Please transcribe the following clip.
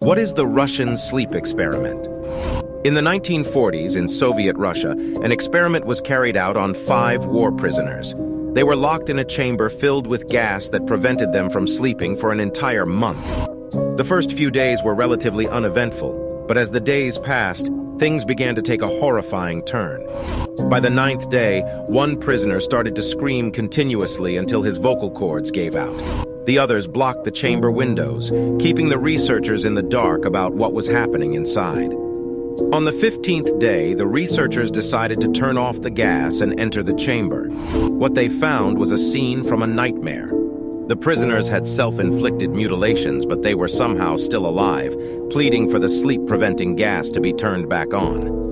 What is the Russian sleep experiment? In the 1940s, in Soviet Russia, an experiment was carried out on five war prisoners. They were locked in a chamber filled with gas that prevented them from sleeping for an entire month. The first few days were relatively uneventful, but as the days passed, things began to take a horrifying turn. By the ninth day, one prisoner started to scream continuously until his vocal cords gave out. The others blocked the chamber windows, keeping the researchers in the dark about what was happening inside. On the 15th day, the researchers decided to turn off the gas and enter the chamber. What they found was a scene from a nightmare. The prisoners had self-inflicted mutilations, but they were somehow still alive, pleading for the sleep-preventing gas to be turned back on.